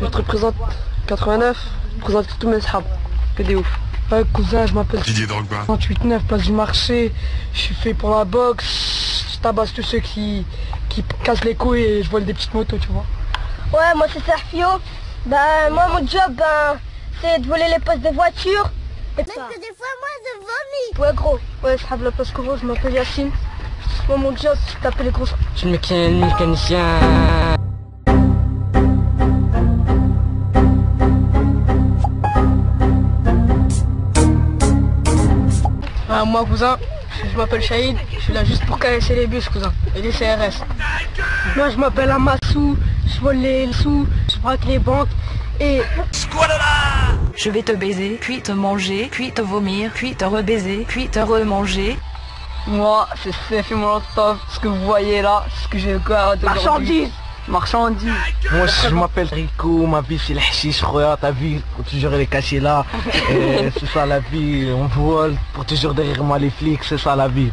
Je te représente 89, je présente tous mes sahabs. Que des ouf. Ouais, cousin, je m'appelle Didier Drogba. 38-9, place du marché. Je suis fait pour la boxe. Je tabasse tous ceux qui, qui cassent les couilles et je vole des petites motos, tu vois. Ouais, moi c'est Serfio. Ben, moi mon job, ben, c'est de voler les postes des voitures. Et Parce que des fois, moi, je vomis. Ouais, gros. Ouais, sahab la place je m'appelle Yacine. Moi mon job, c'est de taper les grosses. Je suis mécanicien. Ah, moi, cousin, je m'appelle Shahid. Je suis là juste pour caresser les bus, cousin. Et les CRS. Moi, je m'appelle Amassou. Je vole les sous. Je braque les banques. Et Je vais te baiser, puis te manger, puis te vomir, puis te rebaiser, puis te remanger. Moi, c'est Sefi Molotov. Ce que vous voyez là, ce que j'ai encore marchandises. Marchandises. Moi je m'appelle Rico, ma vie c'est hashish, regarde ta vie, toujours les cacher là. Et c'est ça la vie, on vole pour toujours derrière moi les flics, c'est ça la vie.